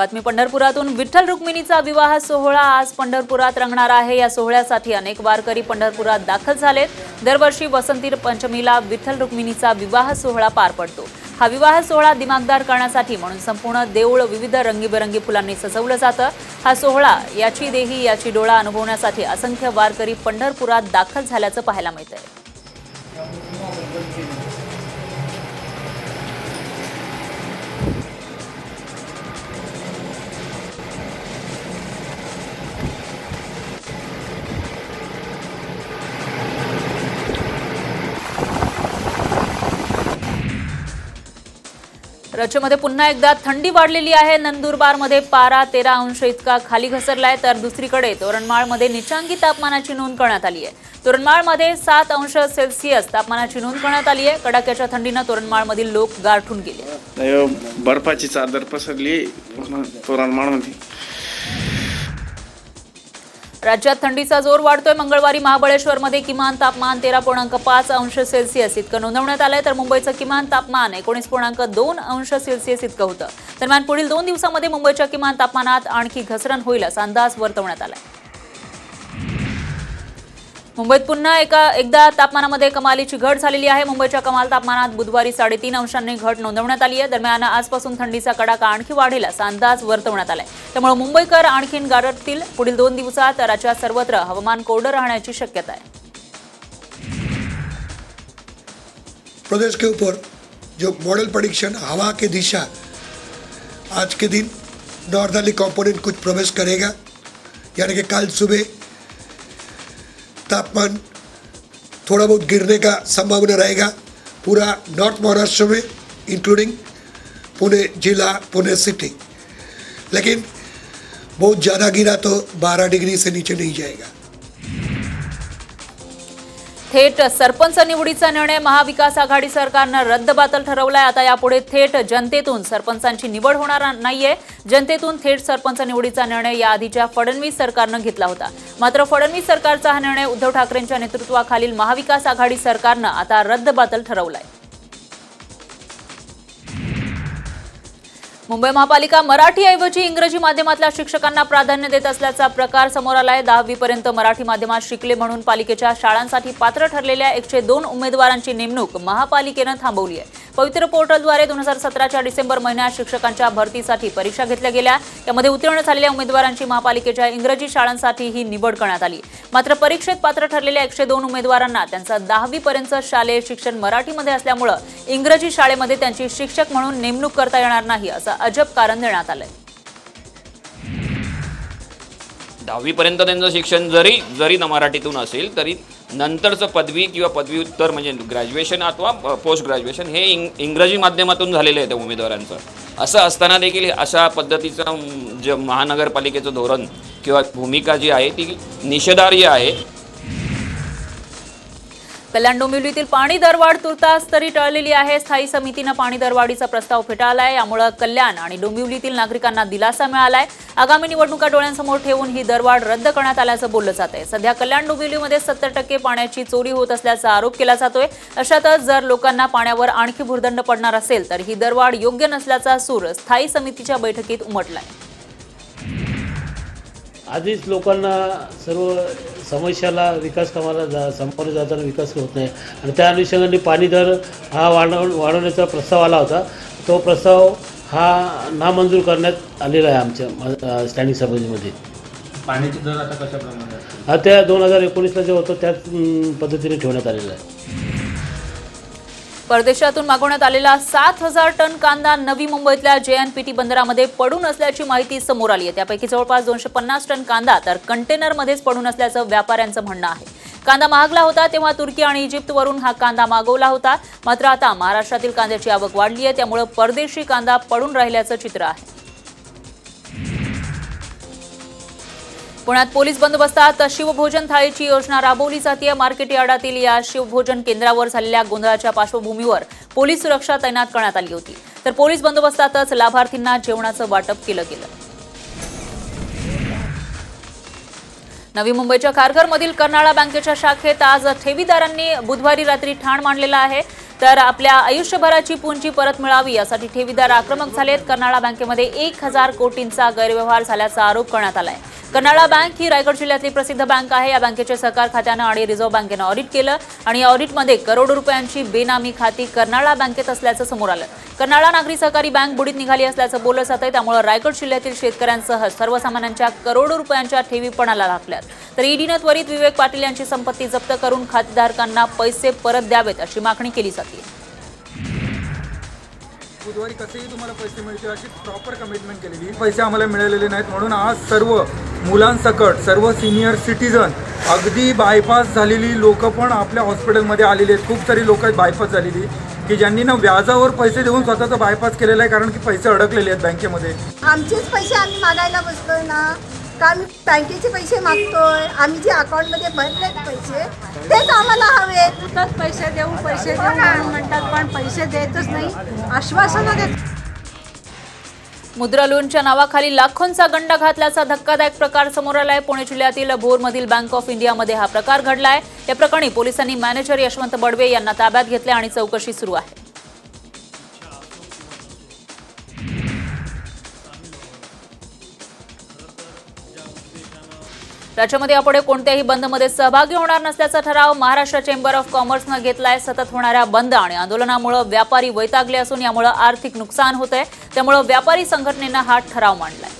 बातमी पंढरपुरातून. विठ्ठल रुक्मिणीचा विवाह सोहळा आज पंढरपुरात रंगणार आहे. या सोहळ्यासाठी अनेक वारकरी पंढरपुरात दाखल झालेत. दरवर्षी वसंती पंचमीला विठ्ठल रुक्मिणीचा विवाह सोहळा पार पडतो. हा विवाह सोहळा दिमागदार करण्यासाठी म्हणून संपूर्ण देऊळ विविध रंगीबेरंगी फुलांनी सजवलं जातं. हा सोहळा याची देही याची डोळा अनुभवण्यासाठी असंख्य वारकरी पंढरपुरात दाखल झाल्याचं पाहायला मिळतंय. राज्यामध्ये पुन्हा एकदा थंडी वाढलेली आहे. नंदुरबारमध्ये पारा तेरा अंश इतका खाली घसरलाय. तर दुसरीकडे तोरणमाळमध्ये निचांगी तापमानाची नोंद करण्यात आली आहे. तोरणमाळमध्ये सात अंश सेल्सिअस तापमानाची नोंद करण्यात आली आहे. कडाक्याच्या थंडीनं तोरणमाळमधील लोक गारठून गेले. हो, बर्फाची चादर पसरली तोरणमाळमध्ये. राज्यात थंडीचा जोर वाढतोय. मंगळवारी महाबळेश्वरमध्ये किमान तापमान तेरा पूर्णांक पाच अंश सेल्सिअस इतकं नोंदवण्यात आलंय. तर मुंबईचं किमान तापमान एकोणीस पूर्णांक दोन अंश सेल्सिअस इतकं होतं. दरम्यान पुढील दोन दिवसांमध्ये मुंबईच्या किमान तापमानात आणखी घसरण होईल असा अंदाज वर्तवण्यात आलाय. मुंबईत पुन्हा एका एकदा तापमानामध्ये कमालीची घट झालेली आहे. मुंबईच्या कमाल तापमानात बुधवारी साडेतीन अंशांनी घट नोंदवण्यात आली आहे. दरम्यान आजपासून थंडीचा कडाका आणखी वाढेल असा अंदाज वर्तवण्यात आलाय. त्यामुळे मुंबईकर आणखीन गारटतील पुढील दोन दिवसात राज्यात सर्वत्र हवामान कोरडं राहण्याची शक्यता आहे. प्रदेश के ऊपर जो मॉडल प्रडिक्शन हवा की दिशा आज के दिन नॉर्दर्ली कंपोनेंट कुछ प्रवेश करेगा। यानी कि कल सुबह तापमान थोड़ा बहुत गिरने का संभावना रहेगा पूरा नॉर्थ महाराष्ट्र में इंक्लूडिंग पुणे जिला, पुणे सिटी लेकिन बहुत ज़्यादा गिरा तो 12 डिग्री से नीचे नहीं जाएगा। थेट सरपंच निवडीचा निर्णय महाविकास आघाडी सरकारनं रद्दबातल ठरवलाय. आता यापुढे थेट जनतेतून सरपंचांची निवड होणार नाहीये. जनतेतून थेट सरपंच निवडीचा निर्णय याआधीच्या फडणवीस सरकारनं घेतला होता. मात्र फडणवीस सरकारचा हा निर्णय उद्धव ठाकरेंच्या नेतृत्वाखालील महाविकास आघाडी सरकारनं आता रद्दबातल ठरवलाय. मुंबई महापालिका मराठीऐवजी इंग्रजी माध्यमातल्या शिक्षकांना प्राधान्य देत असल्याचा प्रकार समोर आलाय. दहावीपर्यंत मराठी माध्यमात शिकले म्हणून पालिकेच्या शाळांसाठी पात्र ठरलेल्या एकशे दोन उमेदवारांची नेमणूक महापालिकेनं थांबवली आहे. पवित्र पोर्टलद्वारे दोन हजार सतराच्या डिसेंबर महिन्यात शिक्षकांच्या भरतीसाठी परीक्षा घेतल्या गेल्या. यामध्ये उत्तीर्ण झालेल्या उमेदवारांची महापालिकेच्या इंग्रजी शाळांसाठी ही निवड करण्यात आली. मात्र परीक्षेत पात्र ठरलेल्या एकशे दोन उमेदवारांना त्यांचं दहावीपर्यंत शालेय शिक्षण मराठीमध्ये असल्यामुळं इंग्रजी शाळेमध्ये त्यांची शिक्षक म्हणून नेमणूक करता येणार नाही असं अजब कारण देण्यात आलंय. दहावीपर्यंत त्यांचं शिक्षण जरी जरी न मराठीतून असेल तरी नंतरचं पदवी किंवा पदव्युत्तर म्हणजे ग्रॅज्युएशन अथवा पोस्ट ग्रॅज्युएशन हे इंग इंग्रजी माध्यमातून झालेलं आहे त्या उमेदवारांचं. असं असताना देखील अशा पद्धतीचं जे महानगरपालिकेचं धोरण किंवा भूमिका जी आहे ती निषेधार्ह आहे. कल्याण डोंबिवलीतील पाणी दरवाढ तुर्तास तरी टळलेली आहे. स्थायी समितीनं पाणी दरवाढीचा प्रस्ताव फेटाळलाय. यामुळे कल्याण आणि डोंबिवलीतील नागरिकांना दिलासा मिळालाय. आगामी निवडणुका डोळ्यांसमोर ठेवून ही दरवाढ रद्द करण्यात आल्याचं बोललं जात आहे. सध्या कल्याण डोंबिवलीमध्ये सत्तर टक्के पाण्याची चोरी होत असल्याचा आरोप केला जातोय. अशातच जर लोकांना पाण्यावर आणखी भुर्दंड पडणार असेल तर ही दरवाढ योग्य नसल्याचा सूर स्थायी समितीच्या बैठकीत उमटलाय. आधीच लोकांना सर्व समस्याला विकास कामाला जा सामोरं जाताना विकास होत नाही. आणि त्या अनुषंगाने पाणी दर हा वाढव वाढवण्याचा प्रस्ताव आला होता. तो प्रस्ताव हा नामंजूर करण्यात आलेला आहे आमच्या स्टँडिंग समितीमध्ये पाण्याचे दर आता कशा प्रमाणात आहेत? हा त्या दोन हजार एकोणीसला जे होतं त्याच पद्धतीने ठेवण्यात आलेला आहे. परदेशातून मागवण्यात आलेला सात हजार टन कांदा नवी मुंबईतल्या जेएनपीटी बंदरामध्ये पडून असल्याची माहिती समोर आली आहे. त्यापैकी जवळपास दोनशे पन्नास टन कांदा तर कंटेनरमध्येच पडून असल्याचं व्यापाऱ्यांचं म्हणणं आहे. कांदा महागला होता तेव्हा तुर्की आणि इजिप्तवरून हा कांदा मागवला होता. मात्र आता महाराष्ट्रातील कांद्याची आवक वाढली आहे त्यामुळे परदेशी कांदा पडून राहिल्याचं चित्र आहे. पुण्यात पोलीस बंदोबस्तात शिवभोजन थाळीची योजना राबवली जाते. मार्केट यार्डातील या शिवभोजन केंद्रावर झालेल्या गोंधळाच्या पार्श्वभूमीवर पोलीस सुरक्षा तैनात करण्यात आली होती. तर पोलीस बंदोबस्तातच लाभार्थींना जेवणाचं वाटप केलं गेलं. नवी मुंबईच्या खारघरमधील कर्नाळा बँकेच्या शाखेत आज ठेवीदारांनी बुधवारी रात्री ठाण मांडलेला आहे. तर आपल्या आयुष्यभराची पुंजी परत मिळावी यासाठी ठेवीदार आक्रमक झालेत. कर्नाळा बँकेमध्ये एक हजार कोटींचा गैरव्यवहार झाल्याचा आरोप करण्यात आलाय. कर्नाळा बँक ही रायगड जिल्ह्यातली प्रसिद्ध बँक आहे. या बँकेचे सहकार खात्यानं आणि रिझर्व्ह बँकेनं ऑडिट केलं आणि या ऑडिटमध्ये करोडो रुपयांची बेनामी खाती कर्नाळा बँकेत असल्याचं समोर आलं. कर्नाळा नागरी सहकारी बँक बुडीत निघाली असल्याचं बोललं जात आहे त्यामुळे रायगड जिल्ह्यातील शेतकऱ्यांसह सर्वसामान्यांच्या करोडो रुपयांच्या ठेवी पणाला लागल्यात. तर ईडीनं त्वरित विवेक पाटील यांची संपत्ती जप्त करून खातेधारकांना पैसे परत द्यावेत अशी मागणी केली जाते. बुधवारी कसेही तुम्हाला पैसे मिळतील अशी प्रॉपर कमिटमेंट केलेली. पैसे आम्हाला मिळालेले नाहीत. म्हणून आज सर्व मुलांसकट सर्व सिनियर सिटीजन अगदी बायपास झालेली लोक पण आपल्या हॉस्पिटलमध्ये आलेली आहेत. खूप सारी लोक आहेत बायपास झालेली. की ज्यांनी ना व्याजावर पैसे देऊन स्वतःचा बायपास केलेला आहे कारण की पैसे अडकलेले आहेत बँकेमध्ये. आमचेच पैसे आम्ही मागायला बसलोय ना. कारण बँकेचे पैसे मागतोय आम्ही जे अकाउंटमध्ये भरलेत पैसे तेच आम्हाला हवे. नुकतंच पैसे देऊ पैसे देऊ म्हणून म्हणतात पण पैसे देतच नाही आश्वासनं देत. मुद्रा लोनच्या नावाखाली लाखोंचा गंडा घातल्याचा धक्कादायक प्रकार समोर आलाय. पुणे जिल्ह्यातील भोरमधील बँक ऑफ इंडियामध्ये हा प्रकार घडलाय. या प्रकरणी पोलिसांनी मॅनेजर यशवंत बडवे यांना ताब्यात घेतले आणि चौकशी सुरू आहे. राज्यामध्ये यापुढे कोणत्याही बंदमध्ये सहभागी होणार नसल्याचा ठराव महाराष्ट्र चेंबर ऑफ कॉमर्सनं घेतलाय. सतत होणाऱ्या बंद आणि आंदोलनामुळे व्यापारी वैतागले असून यामुळे आर्थिक नुकसान होत आहे त्यामुळे व्यापारी संघटनेनं हा ठराव मांडलाय.